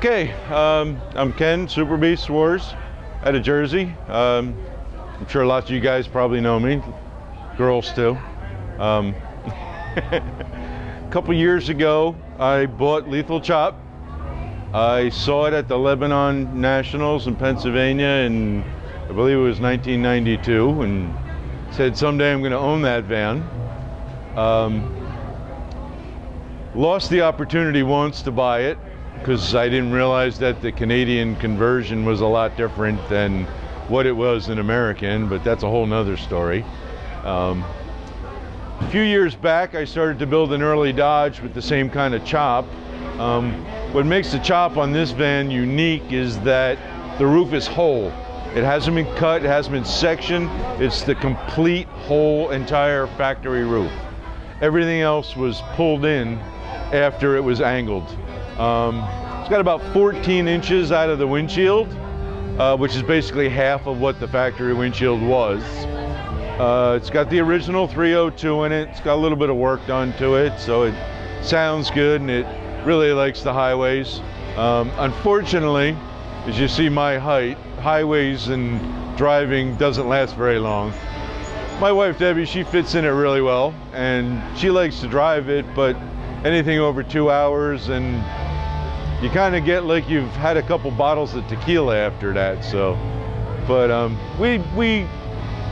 Okay, um, I'm Ken, Superbeast Schwarz, out of Jersey. Um, I'm sure lots of you guys probably know me, girls too. Um, a couple years ago, I bought Lethal Chop. I saw it at the Lebanon Nationals in Pennsylvania and I believe it was 1992, and said someday I'm going to own that van. Um, lost the opportunity once to buy it because I didn't realize that the Canadian conversion was a lot different than what it was in American, but that's a whole nother story. Um, a few years back, I started to build an early Dodge with the same kind of chop. Um, what makes the chop on this van unique is that the roof is whole. It hasn't been cut, it hasn't been sectioned. It's the complete whole entire factory roof. Everything else was pulled in after it was angled. Um, it's got about 14 inches out of the windshield, uh, which is basically half of what the factory windshield was. Uh, it's got the original 302 in it. It's got a little bit of work done to it, so it sounds good and it really likes the highways. Um, unfortunately, as you see my height, highways and driving doesn't last very long. My wife Debbie, she fits in it really well and she likes to drive it, but anything over two hours and you kind of get like you've had a couple bottles of tequila after that. So, but um, we we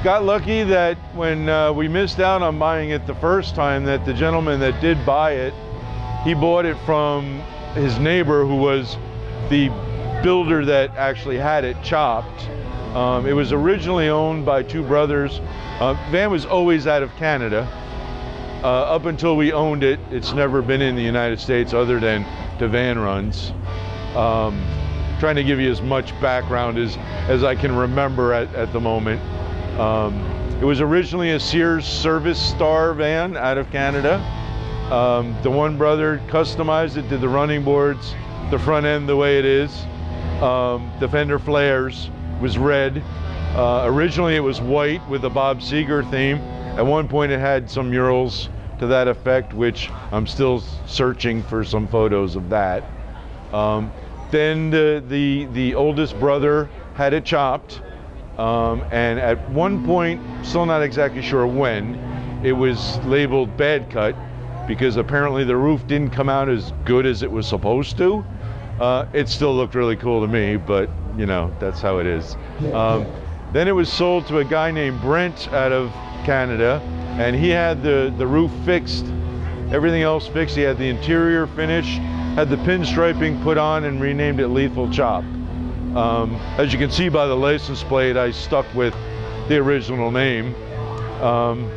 got lucky that when uh, we missed out on buying it the first time, that the gentleman that did buy it, he bought it from his neighbor who was the builder that actually had it chopped. Um, it was originally owned by two brothers. Uh, van was always out of Canada. Uh, up until we owned it, it's never been in the United States other than to van runs. Um, trying to give you as much background as, as I can remember at, at the moment. Um, it was originally a Sears Service Star van out of Canada. Um, the one brother customized it, did the running boards, the front end the way it is. Um, the fender flares was red. Uh, originally it was white with a Bob Seger theme. At one point it had some murals to that effect, which I'm still searching for some photos of that. Um, then the, the, the, oldest brother had it chopped. Um, and at one point, still not exactly sure when, it was labeled bad cut because apparently the roof didn't come out as good as it was supposed to. Uh, it still looked really cool to me, but you know, that's how it is. Um, then it was sold to a guy named Brent out of Canada, and he had the, the roof fixed, everything else fixed. He had the interior finished, had the pinstriping put on, and renamed it Lethal Chop. Um, as you can see by the license plate, I stuck with the original name. Um,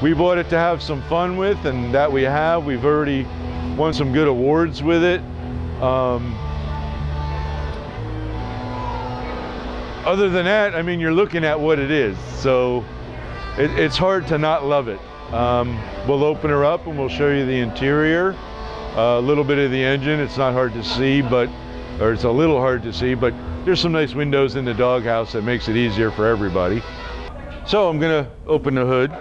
we bought it to have some fun with, and that we have. We've already won some good awards with it. Um, other than that, I mean, you're looking at what it is. So it, it's hard to not love it. Um, we'll open her up and we'll show you the interior, a little bit of the engine. It's not hard to see, but, or it's a little hard to see, but there's some nice windows in the doghouse that makes it easier for everybody. So I'm gonna open the hood.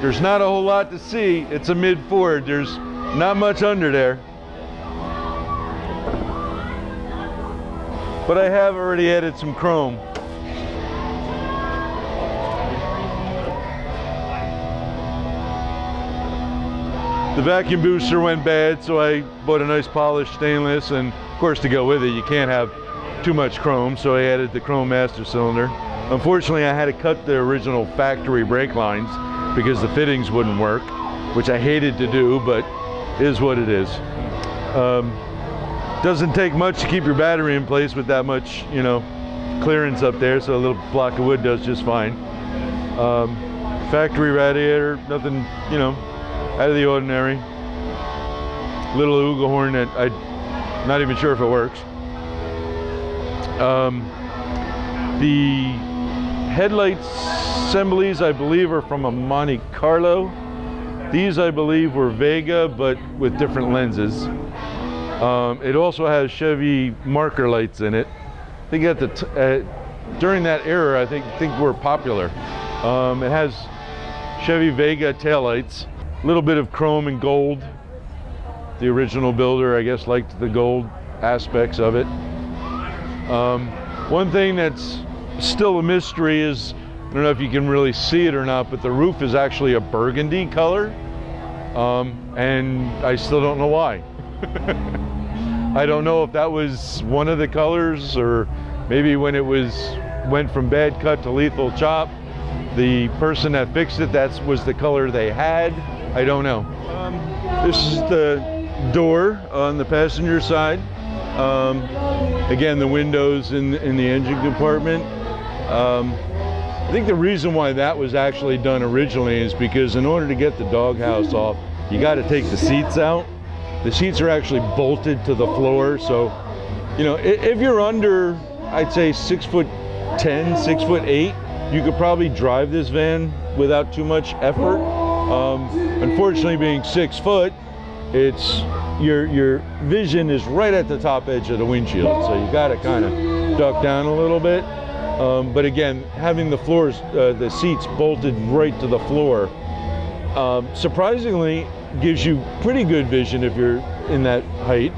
There's not a whole lot to see. It's a mid Ford. There's not much under there. But I have already added some chrome. The vacuum booster went bad, so I bought a nice polished stainless, and of course to go with it, you can't have too much chrome, so I added the chrome master cylinder. Unfortunately, I had to cut the original factory brake lines because the fittings wouldn't work, which I hated to do, but is what it is. Um, doesn't take much to keep your battery in place with that much, you know, clearance up there, so a little block of wood does just fine. Um, factory radiator, nothing, you know, out of the ordinary. Little Ugehorn that I'm not even sure if it works. Um, the headlight assemblies, I believe, are from a Monte Carlo. These, I believe, were Vega, but with different lenses. Um, it also has Chevy marker lights in it. I think at the during that era, I think think were popular. Um, it has Chevy Vega taillights. A little bit of chrome and gold. The original builder, I guess, liked the gold. aspects of it. Um, one thing that's still a mystery is, I don't know if you can really see it or not, but the roof is actually a burgundy color. Um, and I still don't know why. I don't know if that was one of the colors or maybe when it was went from bad cut to lethal chop, the person that fixed it, that was the color they had. I don't know. Um, this is the door on the passenger side. Um, again, the windows in, in the engine compartment. Um, I think the reason why that was actually done originally is because in order to get the doghouse off, you got to take the seats out. The seats are actually bolted to the floor, so you know if you're under, I'd say six foot 10, six foot eight, you could probably drive this van without too much effort. Um, unfortunately, being six foot, it's your your vision is right at the top edge of the windshield, so you got to kind of duck down a little bit. Um, but again, having the floors, uh, the seats bolted right to the floor, um, surprisingly gives you pretty good vision if you're in that height,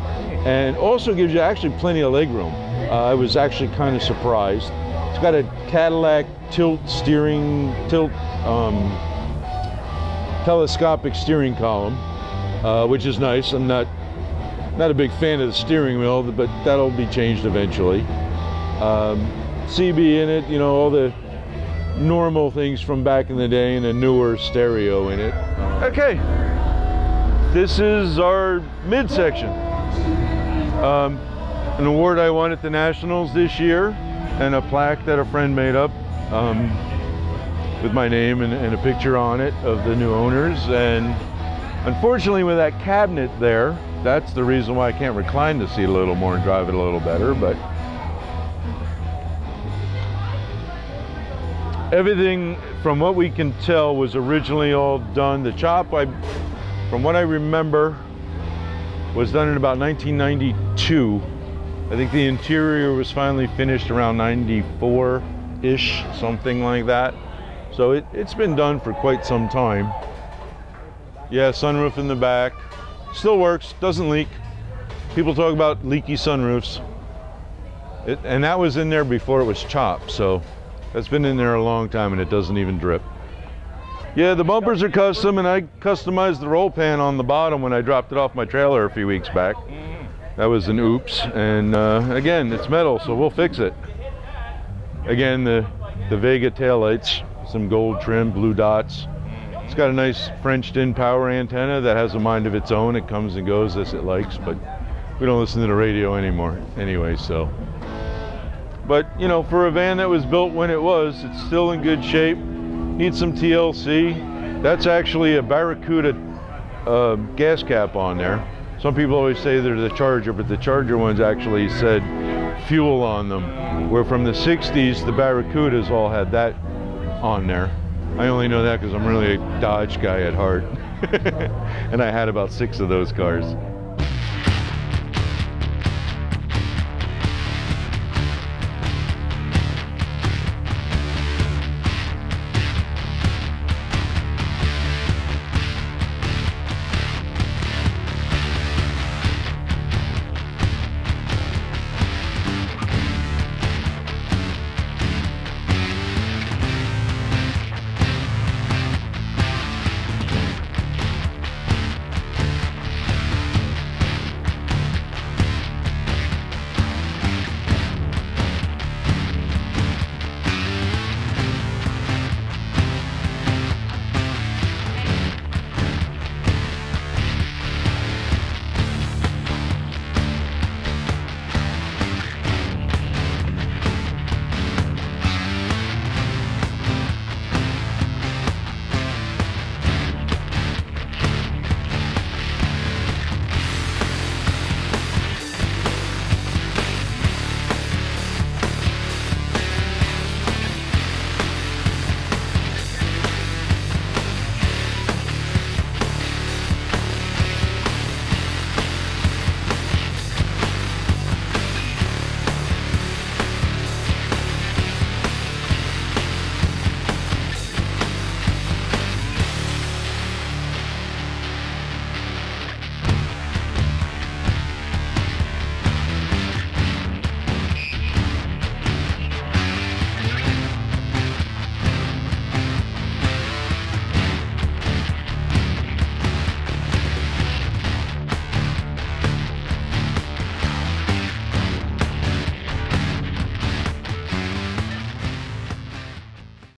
and also gives you actually plenty of leg room. Uh, I was actually kind of surprised. It's got a Cadillac tilt steering, tilt um, telescopic steering column, uh, which is nice. I'm not not a big fan of the steering wheel, but that'll be changed eventually. Um, CB in it, you know, all the normal things from back in the day and a newer stereo in it. Okay, this is our midsection. Um, an award I won at the Nationals this year and a plaque that a friend made up um, with my name and, and, a picture on it of the new owners. And unfortunately with that cabinet there, that's the reason why I can't recline the seat a little more and drive it a little better. But everything from what we can tell was originally all done. The chop, I, from what I remember, was done in about 1992 I think the interior was finally finished around 94-ish, something like that. So it, it's been done for quite some time. Yeah, sunroof in the back. Still works, doesn't leak. People talk about leaky sunroofs. It, and that was in there before it was chopped, so that's been in there a long time and it doesn't even drip. Yeah, the bumpers are custom and I customized the roll pan on the bottom when I dropped it off my trailer a few weeks back that was an oops. And uh, again, it's metal, so we'll fix it. Again, the, the Vega taillights, some gold trim, blue dots. It's got a nice Frenched in power antenna that has a mind of its own. It comes and goes as it likes, but we don't listen to the radio anymore anyway, so. But, you know, for a van that was built when it was, it's still in good shape. Needs some TLC. That's actually a Barracuda uh, gas cap on there. Some people always say they're the Charger, but the Charger ones actually said fuel on them. Where from the 60s, the Barracudas all had that on there. I only know that because I'm really a Dodge guy at heart. and I had about six of those cars.